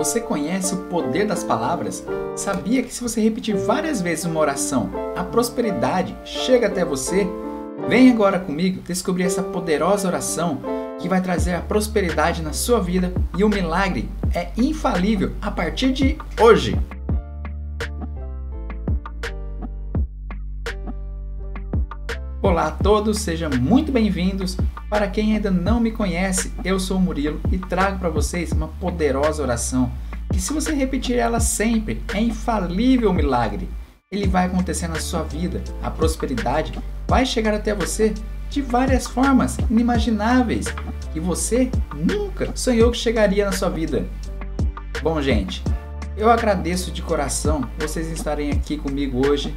Você conhece o poder das palavras? Sabia que se você repetir várias vezes uma oração, a prosperidade chega até você? Vem agora comigo descobrir essa poderosa oração que vai trazer a prosperidade na sua vida e o milagre é infalível a partir de hoje. Olá a todos, sejam muito bem-vindos. Para quem ainda não me conhece, eu sou o Murilo e trago para vocês uma poderosa oração que, se você repetir ela sempre, é infalível milagre. Ele vai acontecer na sua vida, a prosperidade vai chegar até você de várias formas inimagináveis que você nunca sonhou que chegaria na sua vida. Bom, gente, eu agradeço de coração vocês estarem aqui comigo hoje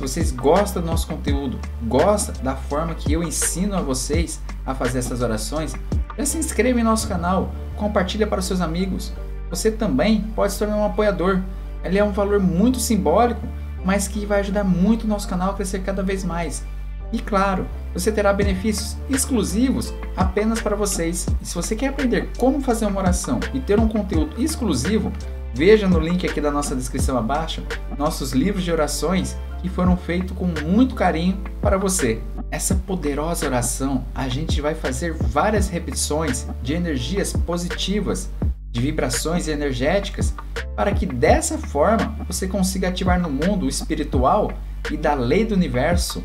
se vocês gostam do nosso conteúdo, gostam da forma que eu ensino a vocês a fazer essas orações, já se inscreva em nosso canal, compartilha para os seus amigos. Você também pode se tornar um apoiador. Ele é um valor muito simbólico, mas que vai ajudar muito o nosso canal a crescer cada vez mais. E claro, você terá benefícios exclusivos apenas para vocês. E se você quer aprender como fazer uma oração e ter um conteúdo exclusivo, veja no link aqui da nossa descrição abaixo nossos livros de orações que foram feitos com muito carinho para você. Essa poderosa oração, a gente vai fazer várias repetições de energias positivas, de vibrações energéticas, para que dessa forma você consiga ativar no mundo espiritual e da lei do universo,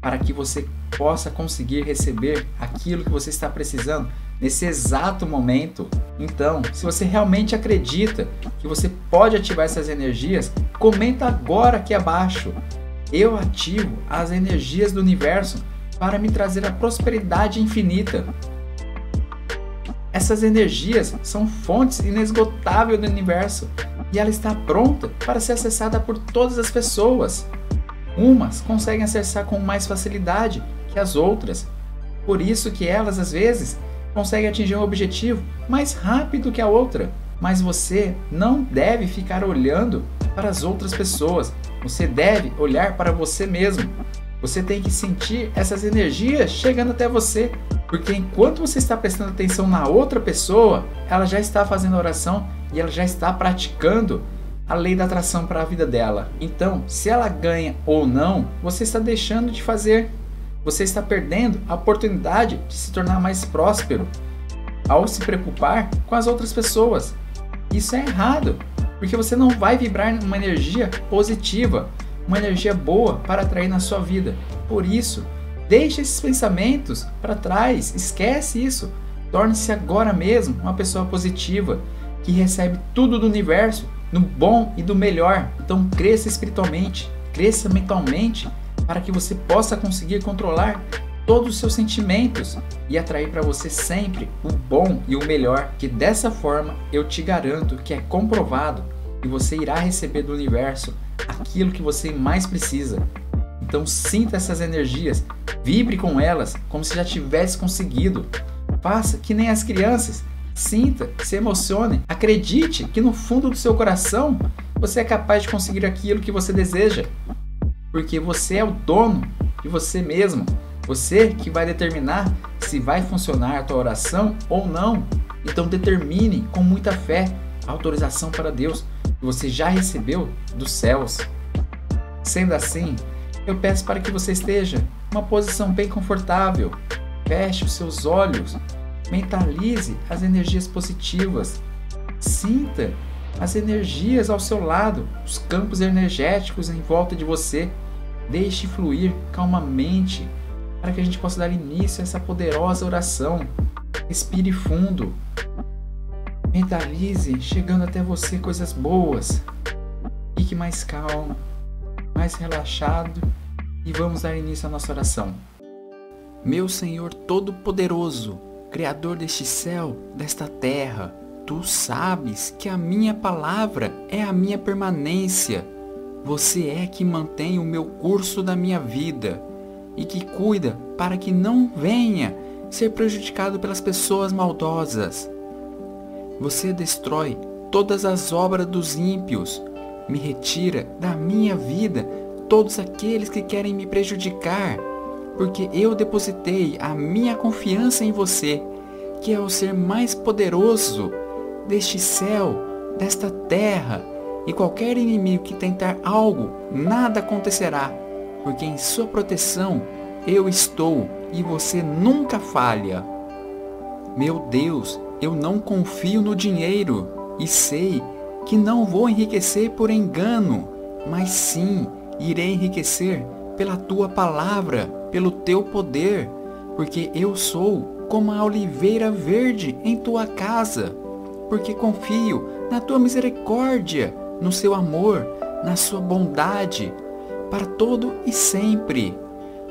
para que você possa conseguir receber aquilo que você está precisando nesse exato momento. Então, se você realmente acredita que você pode ativar essas energias, comenta agora aqui abaixo. Eu ativo as energias do universo para me trazer a prosperidade infinita. Essas energias são fontes inesgotáveis do universo e ela está pronta para ser acessada por todas as pessoas. Umas conseguem acessar com mais facilidade que as outras. Por isso que elas às vezes consegue atingir um objetivo mais rápido que a outra. Mas você não deve ficar olhando para as outras pessoas. Você deve olhar para você mesmo. Você tem que sentir essas energias chegando até você. Porque enquanto você está prestando atenção na outra pessoa, ela já está fazendo oração e ela já está praticando a lei da atração para a vida dela. Então, se ela ganha ou não, você está deixando de fazer você está perdendo a oportunidade de se tornar mais próspero ao se preocupar com as outras pessoas. Isso é errado, porque você não vai vibrar uma energia positiva, uma energia boa para atrair na sua vida. Por isso, deixe esses pensamentos para trás, esquece isso. Torne-se agora mesmo uma pessoa positiva que recebe tudo do universo, no bom e do melhor. Então cresça espiritualmente, cresça mentalmente para que você possa conseguir controlar todos os seus sentimentos e atrair para você sempre o bom e o melhor, que dessa forma eu te garanto que é comprovado que você irá receber do universo aquilo que você mais precisa. Então sinta essas energias, vibre com elas como se já tivesse conseguido. Faça que nem as crianças, sinta, se emocione, acredite que no fundo do seu coração você é capaz de conseguir aquilo que você deseja porque você é o dono de você mesmo. Você que vai determinar se vai funcionar a tua oração ou não. Então determine com muita fé a autorização para Deus que você já recebeu dos céus. Sendo assim, eu peço para que você esteja uma posição bem confortável. Feche os seus olhos, mentalize as energias positivas. Sinta as energias ao seu lado, os campos energéticos em volta de você. Deixe fluir calmamente para que a gente possa dar início a essa poderosa oração. Respire fundo. Mentalize chegando até você coisas boas. Fique mais calmo, mais relaxado e vamos dar início à nossa oração. Meu Senhor Todo-Poderoso, Criador deste céu, desta terra, Tu sabes que a minha palavra é a minha permanência. Você é que mantém o meu curso da minha vida e que cuida para que não venha ser prejudicado pelas pessoas maldosas. Você destrói todas as obras dos ímpios, me retira da minha vida todos aqueles que querem me prejudicar, porque eu depositei a minha confiança em você, que é o ser mais poderoso deste céu, desta terra, e qualquer inimigo que tentar algo, nada acontecerá, porque em sua proteção eu estou e você nunca falha. Meu Deus, eu não confio no dinheiro e sei que não vou enriquecer por engano, mas sim irei enriquecer pela tua palavra, pelo teu poder, porque eu sou como a oliveira verde em tua casa, porque confio na tua misericórdia, no seu amor, na sua bondade, para todo e sempre.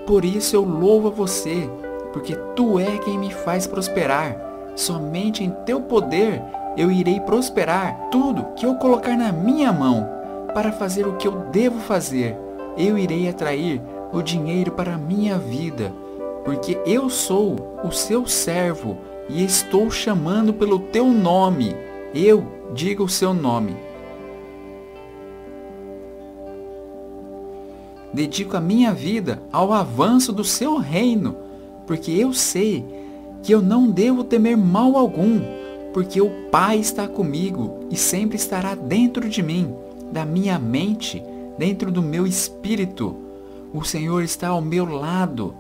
Por isso eu louvo a você, porque tu é quem me faz prosperar. Somente em teu poder eu irei prosperar tudo que eu colocar na minha mão para fazer o que eu devo fazer. Eu irei atrair o dinheiro para a minha vida, porque eu sou o seu servo e estou chamando pelo teu nome. Eu digo o seu nome. Dedico a minha vida ao avanço do seu reino, porque eu sei que eu não devo temer mal algum, porque o Pai está comigo e sempre estará dentro de mim, da minha mente, dentro do meu espírito. O Senhor está ao meu lado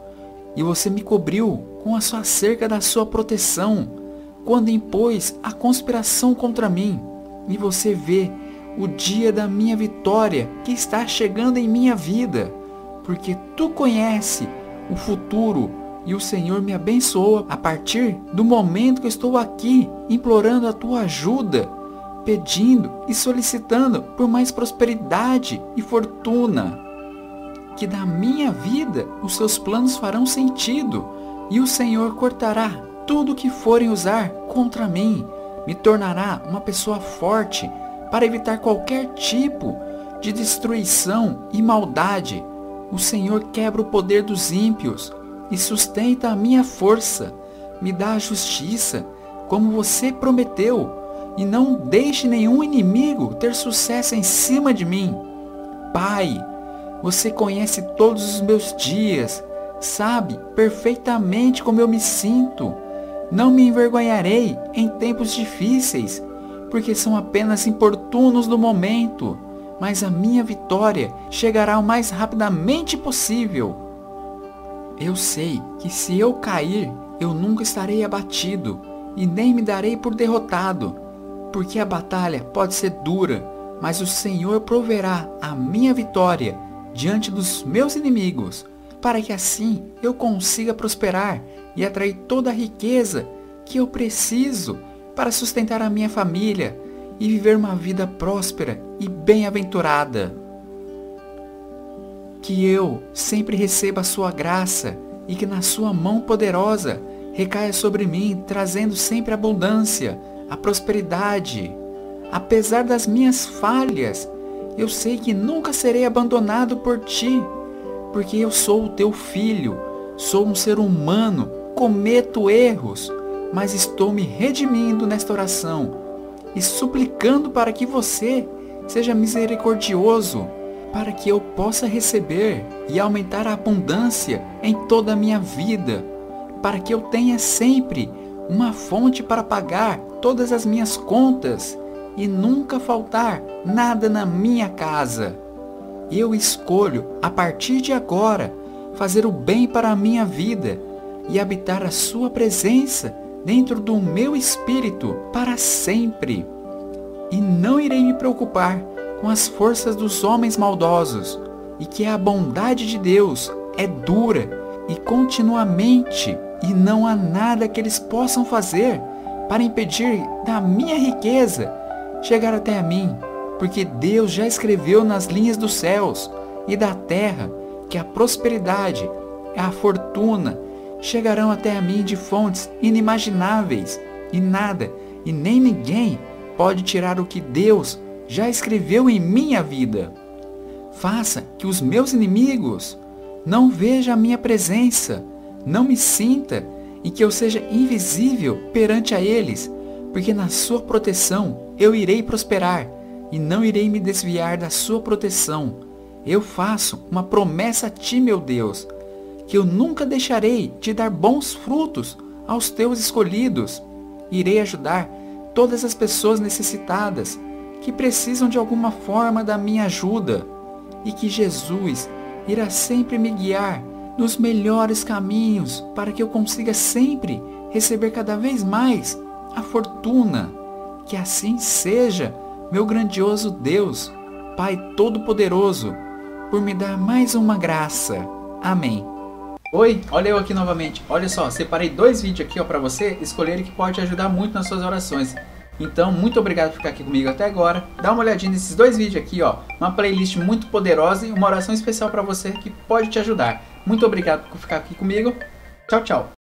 e você me cobriu com a sua cerca da sua proteção quando impôs a conspiração contra mim. E você vê o dia da minha vitória que está chegando em minha vida, porque tu conhece o futuro e o Senhor me abençoa a partir do momento que eu estou aqui implorando a tua ajuda, pedindo e solicitando por mais prosperidade e fortuna. Que da minha vida os seus planos farão sentido e o Senhor cortará tudo que forem usar contra mim, me tornará uma pessoa forte para evitar qualquer tipo de destruição e maldade. O Senhor quebra o poder dos ímpios e sustenta a minha força. Me dá a justiça, como você prometeu, e não deixe nenhum inimigo ter sucesso em cima de mim. Pai, você conhece todos os meus dias, sabe perfeitamente como eu me sinto. Não me envergonharei em tempos difíceis, porque são apenas importunos do momento, mas a minha vitória chegará o mais rapidamente possível. Eu sei que se eu cair, eu nunca estarei abatido e nem me darei por derrotado, porque a batalha pode ser dura, mas o Senhor proverá a minha vitória diante dos meus inimigos, para que assim eu consiga prosperar e atrair toda a riqueza que eu preciso para sustentar a minha família e viver uma vida próspera e bem-aventurada. Que eu sempre receba a sua graça e que na sua mão poderosa recaia sobre mim, trazendo sempre abundância, a prosperidade. Apesar das minhas falhas, eu sei que nunca serei abandonado por ti, porque eu sou o teu filho, sou um ser humano, cometo erros, mas estou me redimindo nesta oração e suplicando para que você seja misericordioso, para que eu possa receber e aumentar a abundância em toda a minha vida, para que eu tenha sempre uma fonte para pagar todas as minhas contas e nunca faltar nada na minha casa. Eu escolho, a partir de agora, fazer o bem para a minha vida e habitar a sua presença dentro do meu espírito para sempre. E não irei me preocupar com as forças dos homens maldosos, e que a bondade de Deus é dura e continuamente, e não há nada que eles possam fazer para impedir da minha riqueza chegar até a mim, porque Deus já escreveu nas linhas dos céus e da terra que a prosperidade, a fortuna chegarão até a mim de fontes inimagináveis, e nada e nem ninguém pode tirar o que Deus já escreveu em minha vida. Faça que os meus inimigos não vejam a minha presença, não me sinta e que eu seja invisível perante a eles, porque na sua proteção eu irei prosperar e não irei me desviar da sua proteção. Eu faço uma promessa a ti, meu Deus, que eu nunca deixarei de dar bons frutos aos teus escolhidos. Irei ajudar todas as pessoas necessitadas que precisam de alguma forma da minha ajuda e que Jesus irá sempre me guiar nos melhores caminhos para que eu consiga sempre receber cada vez mais a fortuna. Que assim seja, meu grandioso Deus, Pai Todo-Poderoso, por me dar mais uma graça. Amém. Oi, olha eu aqui novamente. Olha só, separei dois vídeos aqui ó para você escolher que pode te ajudar muito nas suas orações. Então, muito obrigado por ficar aqui comigo até agora. Dá uma olhadinha nesses dois vídeos aqui, ó. Uma playlist muito poderosa e uma oração especial para você que pode te ajudar. Muito obrigado por ficar aqui comigo. Tchau, tchau.